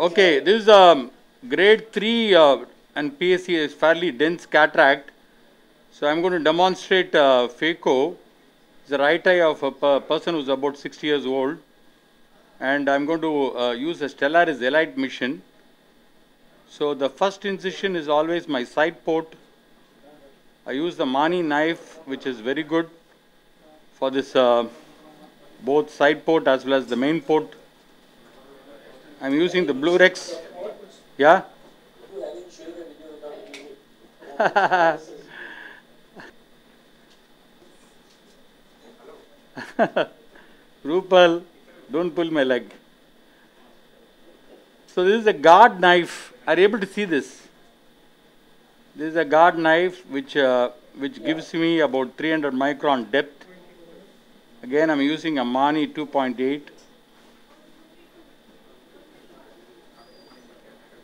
Okay, this is um, grade 3 uh, and PSC is fairly dense cataract. So I'm going to demonstrate uh. It's the right eye of a person who's about 60 years old. And I'm going to uh, use a Stellaris Elite mission. So the first incision is always my side port. I use the Mani knife, which is very good for this uh, both side port as well as the main port. I'm using the Blue Rex. Yeah? Rupal, don't pull my leg. So this is a guard knife. Are you able to see this? This is a guard knife which uh, which gives me about 300 micron depth. Again, I'm using a Mani 2.8.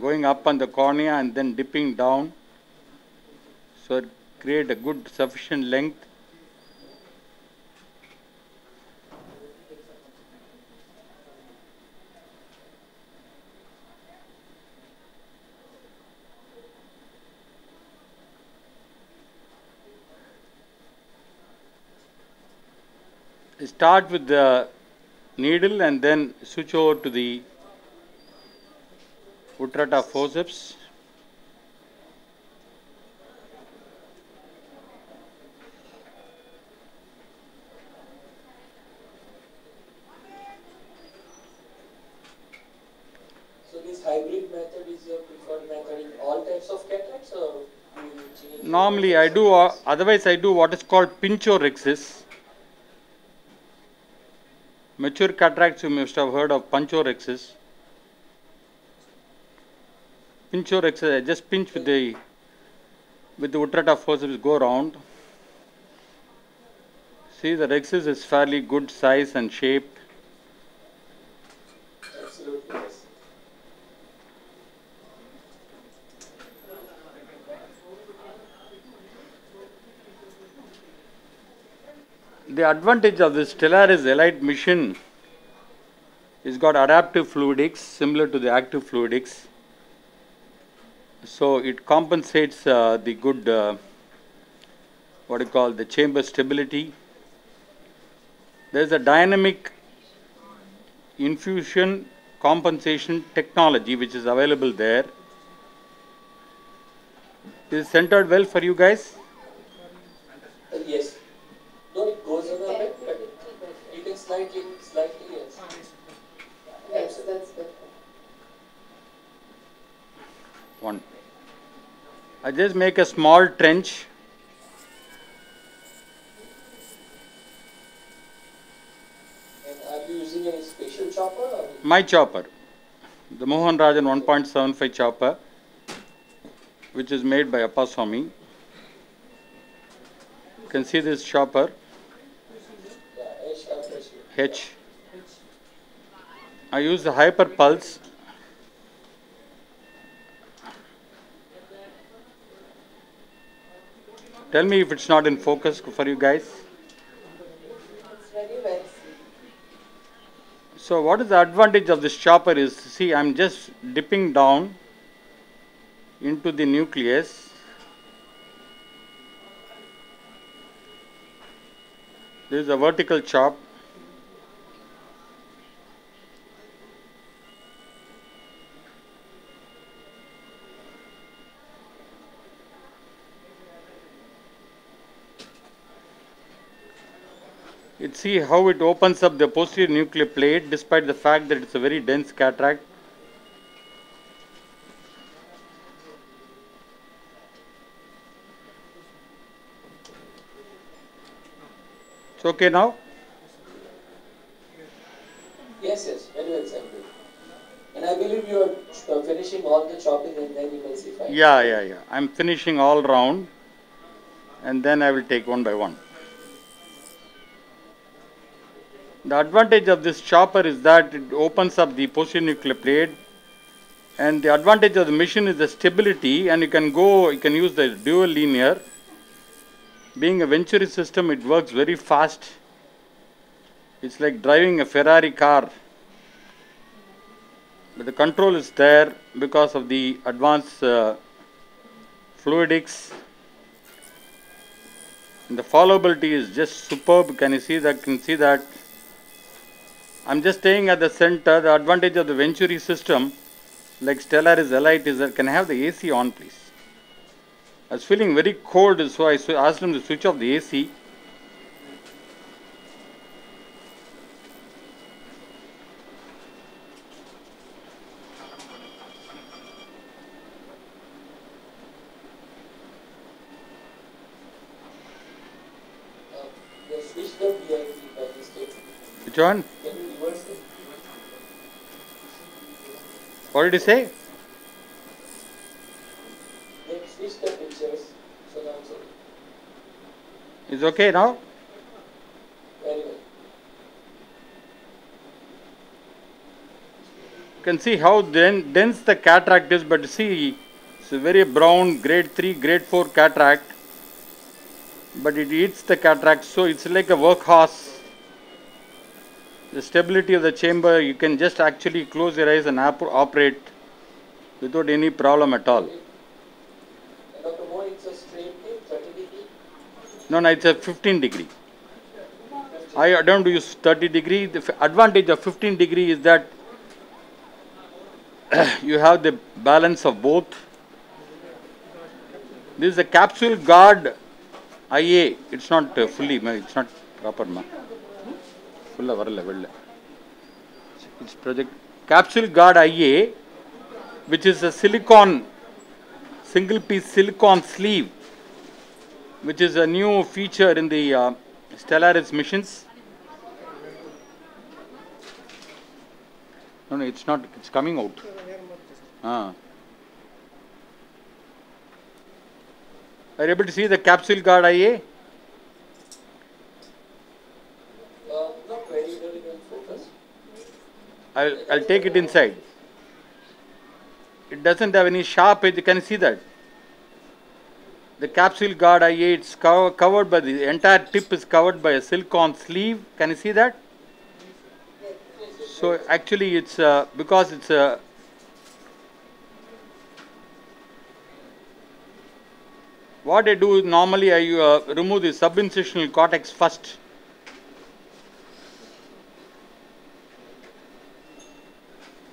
Going up on the cornea and then dipping down. So create a good sufficient length. start with the needle and then switch over to the Utrata forceps. So this hybrid method is your preferred method in all types of cataracts or? Normally I do, uh, otherwise I do what is called pinchorexis. Mature cataracts you must have heard of punchorexis. Pinchorexis, I just pinch with the with the Utrata forceps go around. See the rhexis is fairly good size and shape. The advantage of this Stellaris Elite mission is got adaptive fluidics similar to the active fluidics. So it compensates uh, the good, uh, what you call the chamber stability. There is a dynamic infusion compensation technology which is available there. Centered well for you guys? Uh, yes. No, it goes in a bit, but you can slightly, slightly, yes. Yes, that's good. One. I just make a small trench. And are you using any special chopper or? My chopper, the Mohan Rajan 1.75 chopper, which is made by Appasamy. You can see this chopper, Yeah, H sharp ratio. H. I use the hyper pulse. Tell me if it's not in focus for you guys. Well. So what is the advantage of this chopper is, see I am just dipping down into the nucleus. This is a vertical chop. See how it opens up the posterior nuclear plate despite the fact that it's a very dense cataract. It's okay now? Yes, yes, very well said. And I believe you are uh, finishing all the chopping and then emulsifying. Yeah, yeah, yeah. I'm finishing all round and then I will take one by one. The advantage of this chopper is that it opens up the posterior nuclear plate and the advantage of the machine is the stability and you can go, you can use the dual linear. Being a Venturi system, it works very fast. It's like driving a Ferrari car. but the control is there because of the advanced uh, fluidics. And the followability is just superb. Can you see that? Can see that? I'm just staying at the center. The advantage of the Venturi system, like Stellaris Elite, is that can I have the AC on, please. I was feeling very cold, so I asked him to switch off the AC. Uh, you switched the VIP by mistake. Which one? Can you reverse it? What did you say? Is okay now? You can see how den- dense the cataract is, but see, it's a very brown grade 3, grade 4 cataract, but it eats the cataract, so it's like a workhorse. The stability of the chamber, you can just actually close your eyes and op- operate without any problem at all. And Dr. Moore, it's a straight tip, 30 degree. No, no, it's a 15 degree. I don't use 30 degree. The advantage of 15 degree is that you have the balance of both. This is a capsule guard IA. It's not uh, fully, it's not proper. Ma. Full வரல வெளில. It's project capsule guard IA, which is a silicon, single piece silicon sleeve which is a new feature in the uh, Stellaris missions. No, no, it's not, it's coming out. Ah. Are you able to see the capsule guard IA? I'll, I'll take it inside. It doesn't have any sharp edge, can you see that? The capsule guard IA, it's co- covered by the entire tip is covered by a silicon sleeve. Can you see that? So actually, it's uh, because it's a what I do normally I uh, remove the subincisional cortex first.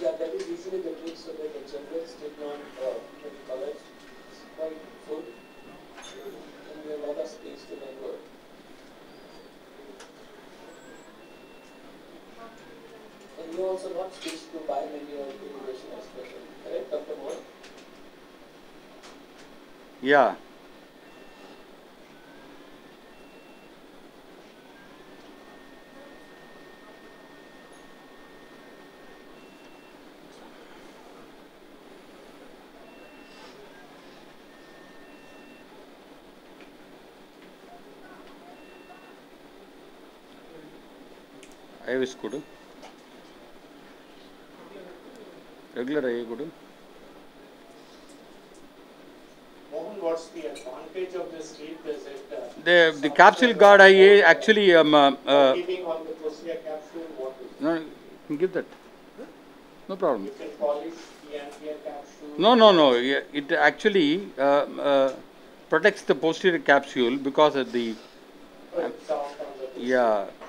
Yeah, that is usually the trick so that the chambers did not uh, get collapsed. It's quite full. And we have a lot of space to maneuver. And you also not switched to bimanual integration expression, correct, Dr. Moore? Yeah. Regular could good. I could The, the capsule guard IA uh, actually um, uh, uh, no, give that. No problem. No no no it actually uh, uh, protects the posterior capsule because of the yeah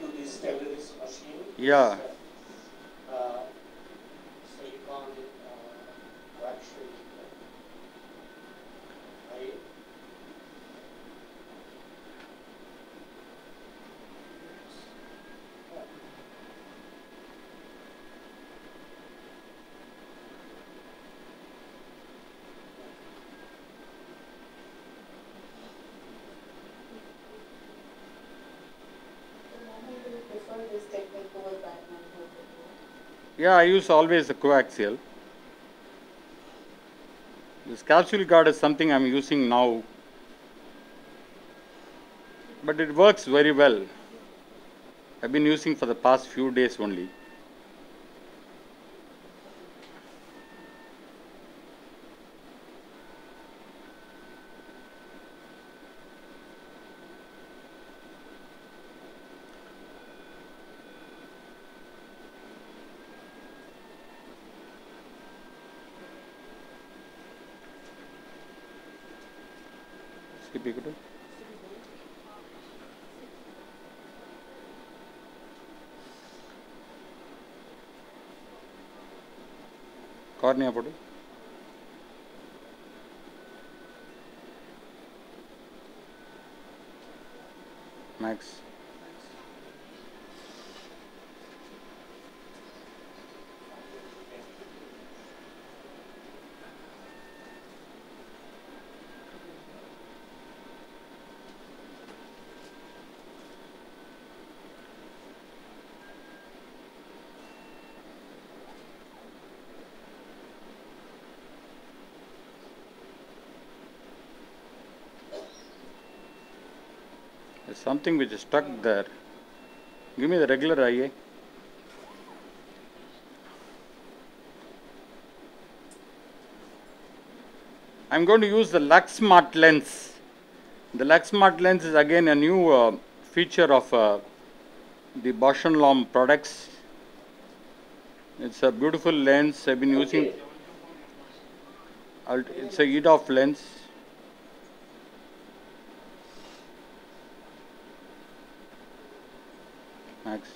to the Stellaris machine? Yeah. Yeah, I use always the coaxial. This capsule guard is something I'm using now, but it works very well. I've been using for the past few days only. difficult. cornea podu max something which is stuck there. Give me the regular IA. I'm going to use the LuxSmart lens. The LuxSmart lens is again a new uh, feature of uh, the Bausch and Lomb products. It's a beautiful lens. I've been using. It's a EDOF lens. Max.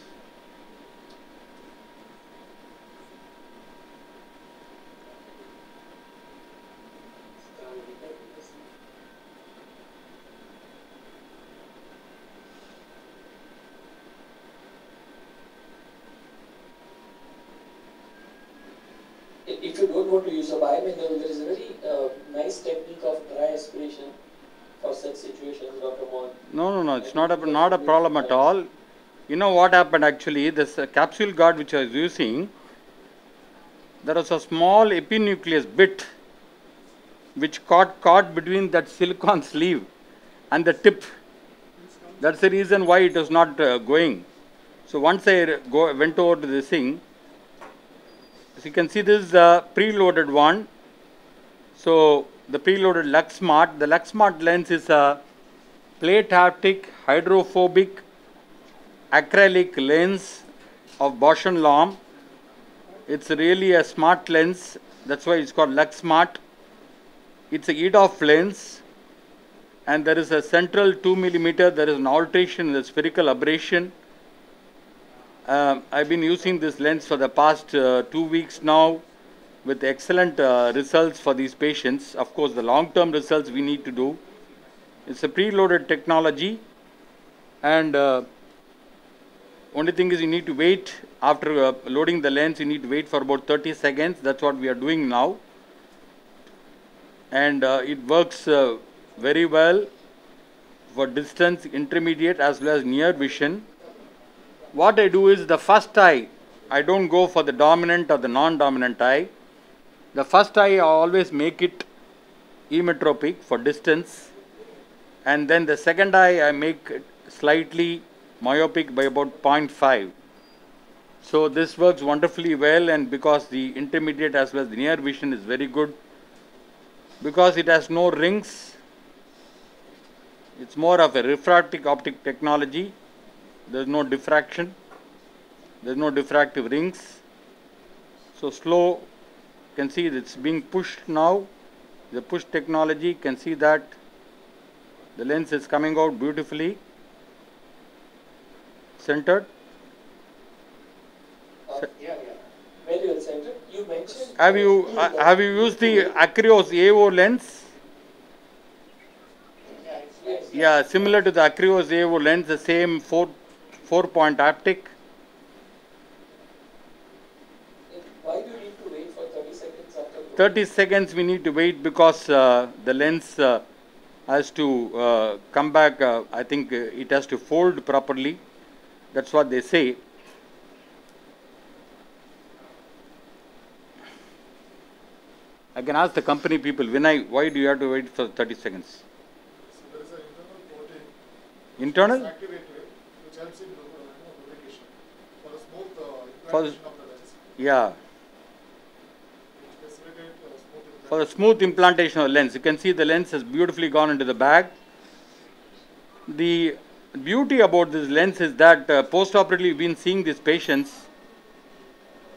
If you don't want to use a bimanual, there is a very uh, nice technique of dry aspiration for such situations, Dr. Mohan. No, no, no, it's not a, not a problem at all. You know what happened actually, this uh, capsule guard which I was using, there was a small epinucleus bit which caught, caught between that silicon sleeve and the tip. That's the reason why it was not uh, going. So once I go, went over to this thing, as you can see this is the preloaded one. So the preloaded LuxSmart, the LuxSmart lens is a plate haptic hydrophobic acrylic lens of Bausch and Lomb. It's really a smart lens. That's why it's called Lux Smart. It's a EDOF lens and there is a central 2 millimeter. There is an alteration in the spherical aberration. Um, I've been using this lens for the past uh, two weeks now with excellent uh, results for these patients. Of course, the long-term results we need to do. It's a preloaded technology and uh, only thing is you need to wait after uh, loading the lens, you need to wait for about 30 seconds. That's what we are doing now. And uh, it works uh, very well for distance, intermediate as well as near vision. What I do is the first eye, I don't go for the dominant or the non-dominant eye. The first eye I always make it emmetropic for distance and then the second eye I make it slightly myopic by about 0.5. So this works wonderfully well and because the intermediate as well as the near vision is very good. Because it has no rings, it's more of a refractive optic technology. There's no diffraction, there's no diffractive rings. So slow, can see it's being pushed now. The push technology, can see that the lens is coming out beautifully centered. Uh, yeah, yeah. Very well centered. You mentioned. Have you uh, have you used the Akreos AO lens? Yes. Yeah, similar to the Akreos AO lens, the same four four point optic. Why do you need to wait for 30 seconds after? 30 seconds we need to wait because uh, the lens uh, has to uh, come back. Uh, I think uh, it has to fold properly that's what they say I can ask the company people, Vinay, why do you have to wait for 30 seconds? Internal for Yeah. For a smooth implantation of lens. You can see the lens has beautifully gone into the bag. The beauty about this lens is that uh, post-operatively we've been seeing these patients.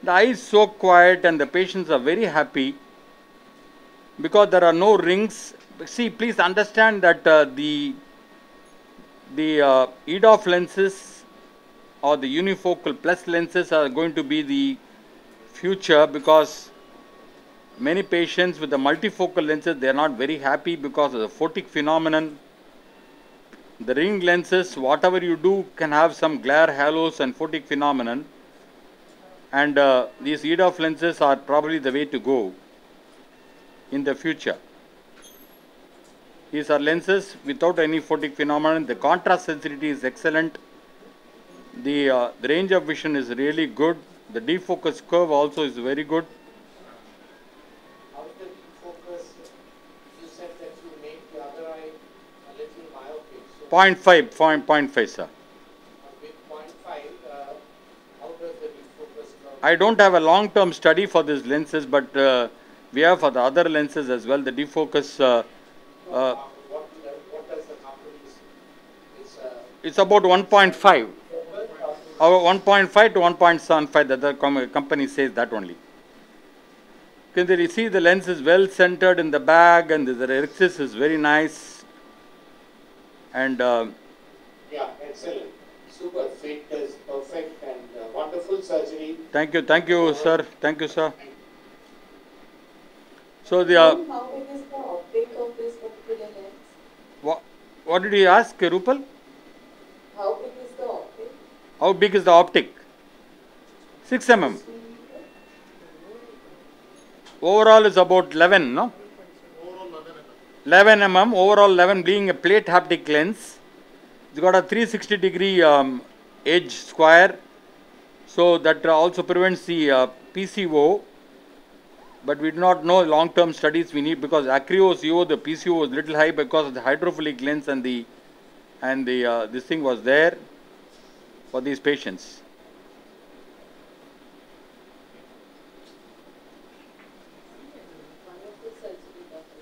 The eye is so quiet and the patients are very happy because there are no rings. See, please understand that uh, the the uh, EDOF lenses or the unifocal plus lenses are going to be the future because many patients with the multifocal lenses they are not very happy because of the photic phenomenon the ring lenses whatever you do can have some glare halos and photic phenomenon. And uh, these EDOF lenses are probably the way to go in the future. These are lenses without any photic phenomenon. The contrast sensitivity is excellent. The, uh, the range of vision is really good. The defocus curve also is very good How is the focus? You said that you made the other eye a little 0.5 point, 0.5 sir uh, with point does the defocus? I don't have a long-term study for these lenses, but uh, we have for the other lenses as well. The defocus, uh, uh, What, the- what the uh, it's about 1.5, or 1.5 to 1.75. The other com- company says that only. Can you see the lens is well centered in the bag, and the rhexis is very nice. And uh, yeah, excellent, super fit, is perfect and uh, wonderful surgery. thank you, thank you, sir. Thank you, sir. So the uh, How big is the optic of this particular lens? wha- what did you ask, Rupal? How big is the optic? How big is the optic? 6 mm. Overall is about 11, no? Overall 11 mm. 11 overall 11 being a plate haptic lens. It's got a 360 degree um, edge square. So that also prevents the uh, PCO. But we do not know long term studies we need because Akreos AO, the PCO was little high because of the hydrophilic lens and the and the uh, this thing was there for these patients. Wonderful surgery, Dr.